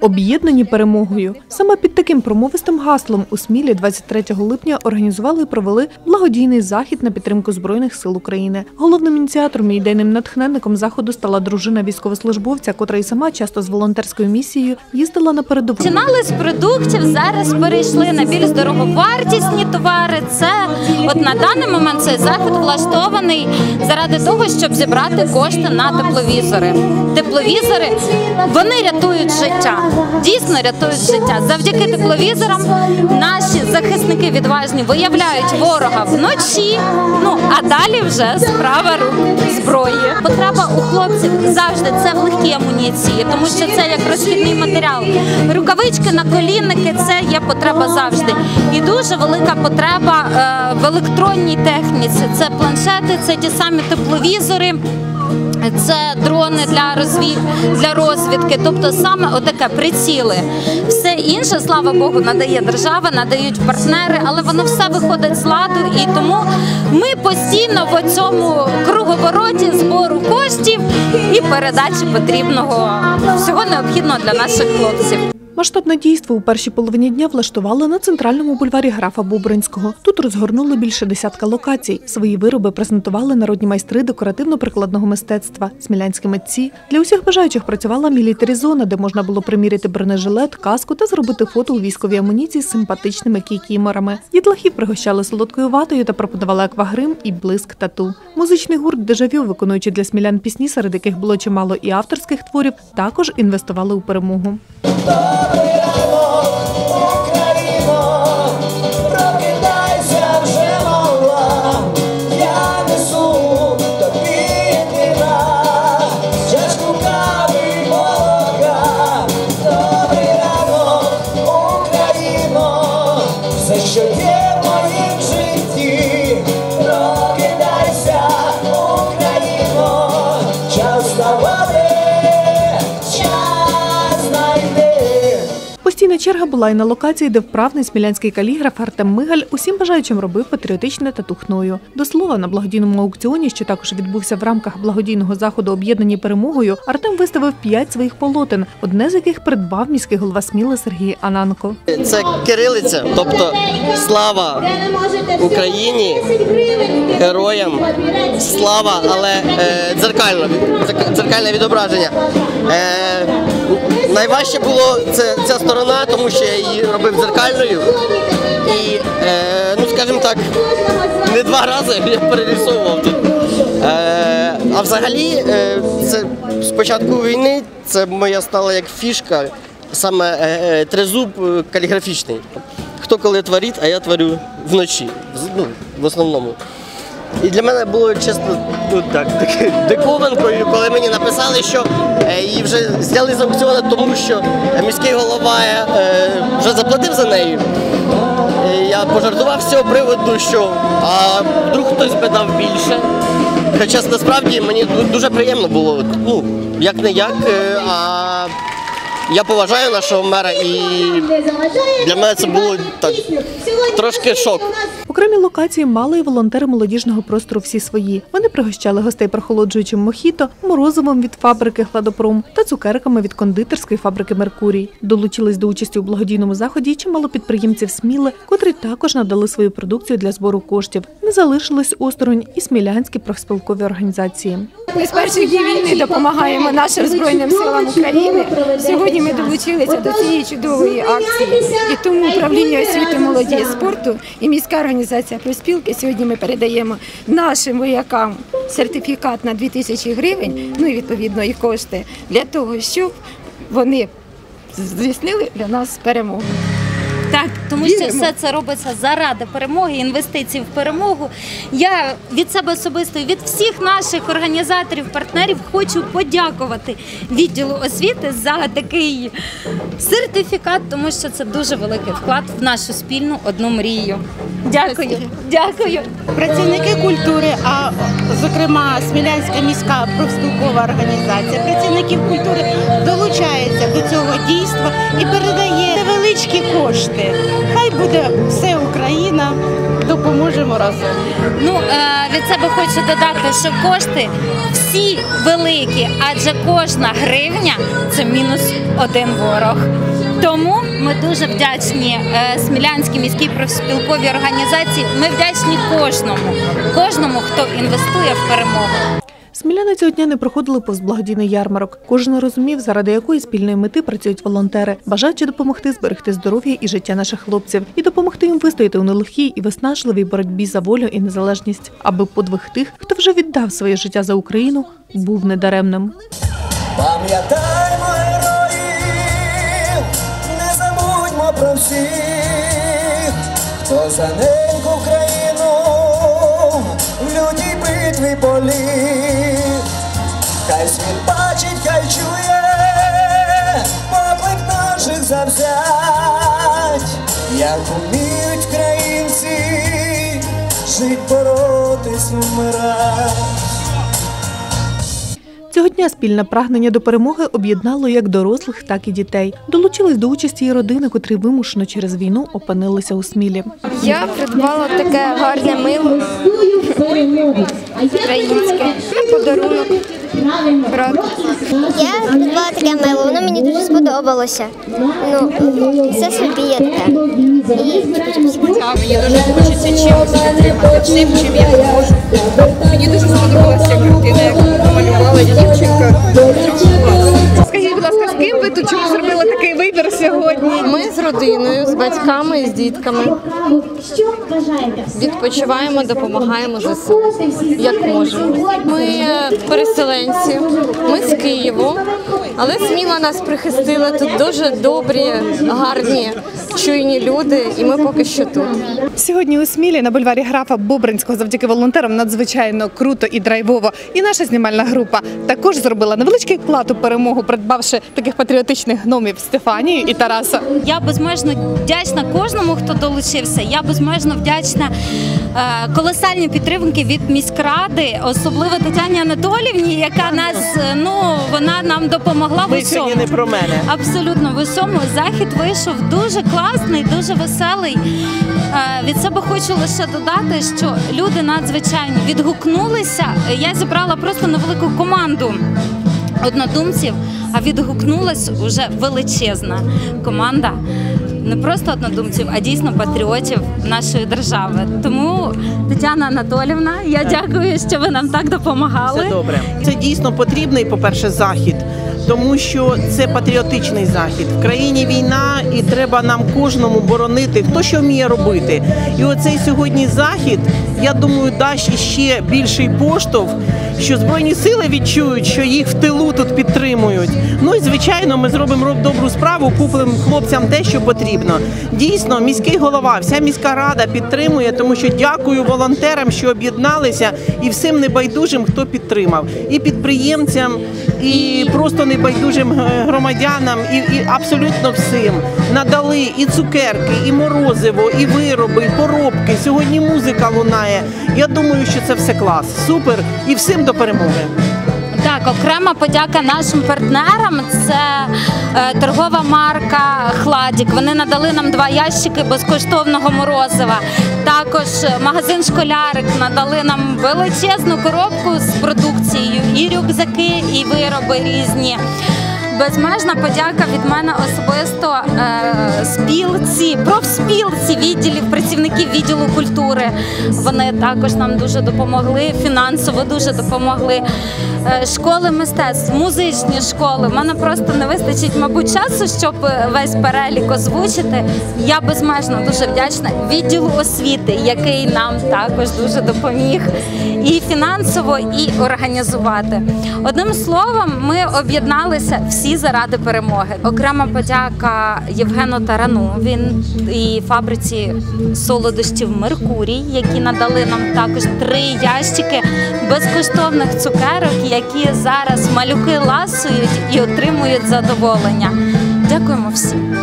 Об'єднані перемогою. Саме під таким промовистим гаслом у Смілі 23 липня організували і провели благодійний захід на підтримку Збройних сил України. Головним ініціатором і ідейним натхненником заходу стала дружина військовослужбовця, котра і сама часто з волонтерською місією їздила на передову. Починали з продуктів, зараз перейшли на більш дороговартісні товари. Це от на даний момент цей захід влаштований заради того, щоб зібрати кошти на тепловізори. Тепловізори вони рятують життя, дійсно рятують життя. Завдяки тепловізорам наші захисники відважні виявляють ворога вночі. Ну а далі вже справа зброї. Потреба у хлопців завжди це в легкій амуніції, тому що це як розхідний матеріал. Рукавички, наколінники це є потреба завжди. І дуже велика потреба е, в електронній техніці. Це планшети, це ті самі тепловізори. Це дрони для розвід для розвідки, тобто саме отаке приціли. Все інше, слава Богу, надає держава, надають партнери, але воно все виходить з ладу, і тому ми постійно в цьому круговороті збору коштів і передачі потрібного всього необхідного для наших хлопців. Масштабне дійство у першій половині дня влаштували на центральному бульварі графа Бубринського. Тут розгорнули більше десятка локацій. Свої вироби презентували народні майстри декоративно-прикладного мистецтва, смілянські митці. Для усіх бажаючих працювала мілітарі-зона, де можна було приміряти бронежилет, каску та зробити фото у військовій амуніції з симпатичними кікіморами. Дітлахів пригощали солодкою ватою та пропонували аквагрим і блиск тату. Музичний гурт Дежавю, виконуючи для смілян пісні, серед яких було чимало і авторських творів, також інвестували у перемогу. todo el amor. Черга була і на локації, де вправний смілянський каліграф Артем Мигаль усім бажаючим робив патріотичне тату хною. До слова, на благодійному аукціоні, що також відбувся в рамках благодійного заходу об'єднані перемогою, Артем виставив п'ять своїх полотен, одне з яких придбав міський голова Сміли Сергій Ананко. Це кирилиця, тобто слава Україні, героям, слава, але е, дзеркально, дзеркальне відображення. Найважче було ця сторона, тому що я її робив дзеркальною. І, е, ну скажімо так, не два рази я перерисовував тут. Е, а взагалі, е, це з початку війни це моя стала як фішка, саме е, тризуб каліграфічний. Хто коли творить, а я творю вночі, ну, в основному. І для мене було чесно ну, так, диковинкою, коли мені написали, що е, її вже зняли з аукціону, тому що е, міський голова е, вже заплатив за неї. Я пожартував з цього приводу, що а вдруг хтось би дав більше. Хоча насправді мені дуже приємно було, ну, як не як, а я поважаю нашого мера і для мене це було так трошки шок. Окремі локації мали і волонтери молодіжного простору всі свої. Вони пригощали гостей прохолоджуючим мохіто, морозивом від фабрики Хладопром та цукерками від кондитерської фабрики Меркурій. Долучились до участі у благодійному заході чимало підприємців Сміли, котрі також надали свою продукцію для збору коштів. Не залишились осторонь і смілянські профспілкові організації. Ми з перших днів війни допомагаємо нашим збройним силам України. Сьогодні ми долучилися до цієї чудової акції, і тому управління освіти, молоді і спорту і міська організація профспілки сьогодні ми передаємо нашим воякам сертифікат на 2000 гривень, ну і відповідно і кошти для того, щоб вони здійснили для нас перемогу. Так, тому що Віримо. все це робиться заради перемоги, інвестицій в перемогу. Я від себе особисто і від всіх наших організаторів, партнерів хочу подякувати відділу освіти за такий сертифікат, тому що це дуже великий вклад в нашу спільну одну мрію. Дякую, дякую. Працівники культури, а зокрема Смілянська міська профспілкова організація працівників культури долучається до цього дійства і передає невеличкі кошти. Хай буде все Україна, допоможемо разом. Ну е, від себе хочу додати, що кошти всі великі, адже кожна гривня це мінус один ворог. Тому ми дуже вдячні е, Смілянській міській профспілковій організації. Ми вдячні кожному, кожному, хто інвестує в перемогу. Сміляни цього дня не проходили повз благодійний ярмарок. Кожен розумів, заради якої спільної мети працюють волонтери, бажаючи допомогти зберегти здоров'я і життя наших хлопців, і допомогти їм вистояти у нелегкій і виснажливій боротьбі за волю і незалежність, аби подвиг тих, хто вже віддав своє життя за Україну, був недаремним. Пам'ятаймо героїв, не забудьмо про всіх, хто за неньку Україну в лютій битві поліг. Хай світ бачить, хай чує поклик наших завзять, як уміють країнці жить, боротись, вмирать. Цього дня спільне прагнення до перемоги об'єднало як дорослих, так і дітей. Долучились до участі і родини, котрі вимушено через війну опинилися у смілі. Я придбала таке гарне мило українське. Подарунок. Я придбала таке мило, воно мені дуже сподобалося. Ну, все собі є таке. І Мені дуже хочеться чимось підтримати чим, чим я можу. Мені дуже сподобалася картина, яку малювала дівчинка. Скажіть, будь ласка, з ким ви тут чому зробили такий вибір сьогодні? Ми з родиною, з батьками з дітками відпочиваємо, допомагаємо ЗСУ, як можемо. Ми е, переселенці, ми з Києву, але Сміла нас прихистила тут дуже добрі, гарні, чуйні люди, і ми поки що тут. Сьогодні у Смілі на бульварі графа Бобринського завдяки волонтерам надзвичайно круто і драйвово. І наша знімальна група також зробила невеличкий вклад у перемогу, придбавши таких патріотичних гномів Стефанію і Тараса. Я безмежно вдячна кожному, хто долучився. Я безмежно вдячна е, колосальній підтримки від міськради, особливо Тетяні Анатолівні, яка нас е, ну вона нам допомогла в усьому. не про мене. Абсолютно в усьому захід вийшов дуже класний, дуже веселий. Е, Від себе хочу лише додати, що люди надзвичайно відгукнулися. Я зібрала просто невелику команду однодумців, а відгукнулась уже величезна команда. Не просто однодумців, а дійсно патріотів нашої держави. Тому Тетяна Анатолівна, я дякую, що ви нам так допомагали. Все добре. Це дійсно потрібний, по-перше, захід, тому що це патріотичний захід. В країні війна, і треба нам кожному боронити, хто що вміє робити. І оцей сьогодні захід, я думаю, дасть ще більший поштовх, що збройні сили відчують, що їх в тилу тут підтримують. Ну і звичайно, ми зробимо роб- добру справу, купимо хлопцям те, що потрібно. Дійсно, міський голова, вся міська рада підтримує, тому що дякую волонтерам, що об'єдналися, і всім небайдужим, хто підтримав, і підприємцям, і просто небайдужим е, громадянам, і, і абсолютно всім надали і цукерки, і морозиво, і вироби, і поробки. Сьогодні музика лунає. Я думаю, що це все клас. Супер і всім до перемоги. Так, окрема подяка нашим партнерам. Це е, торгова марка Хладік. Вони надали нам два ящики безкоштовного морозива. Також магазин Школярик надали нам величезну коробку з продукцією, і рюкзаки, і вироби різні. Безмежна подяка від мене особисто е, спілці, профспілці відділів, працівників відділу культури. Вони також нам дуже допомогли, фінансово дуже допомогли. Е, школи мистецтв, музичні школи. У мене просто не вистачить, мабуть, часу, щоб весь перелік озвучити. Я безмежно дуже вдячна відділу освіти, який нам також дуже допоміг і фінансово, і організувати. Одним словом, ми об'єдналися всі заради перемоги. Окрема подяка Євгену Тарану. Він і фабриці солодощів Меркурій, які надали нам також три ящики безкоштовних цукерок, які зараз малюки ласують і отримують задоволення. Дякуємо всім.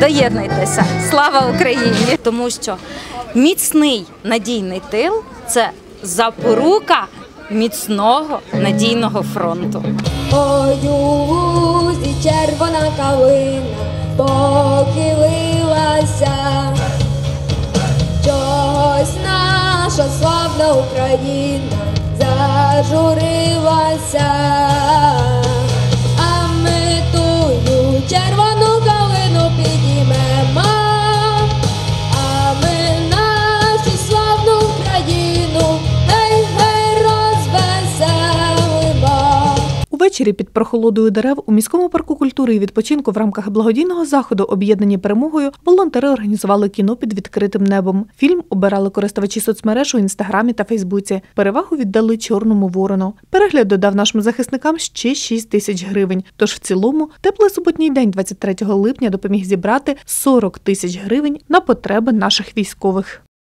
Доєднуйтеся, слава Україні! Тому що міцний надійний тил це запорука міцного надійного фронту. Ой, у вузі червона калина похилилася, чогось наша славна Україна зажурилася, Увечері під прохолодою дерев у міському парку культури і відпочинку в рамках благодійного заходу, об'єднані перемогою, волонтери організували кіно під відкритим небом. Фільм обирали користувачі соцмереж у інстаграмі та Фейсбуці. Перевагу віддали чорному ворону. Перегляд додав нашим захисникам ще 6 тисяч гривень. Тож в цілому теплий суботній день, 23 липня, допоміг зібрати 40 тисяч гривень на потреби наших військових.